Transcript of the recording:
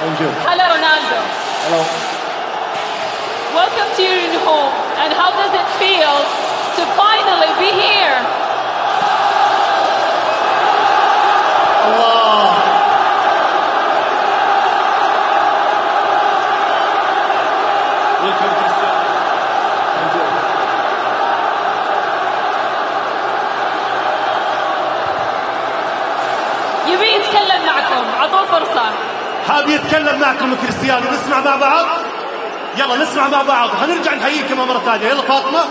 Thank you. Hello, Ronaldo. Hello. Welcome to your new home. And how does it feel to finally be here? Allah. Welcome Christian. Thank you. يبي يتكلم معكم عطوه حاب يتكلم معكم كريستيانو نسمع مع بعض؟ يلا نسمع مع بعض. هنرجع نحييكم مرة ثانية. يلا فاطمة.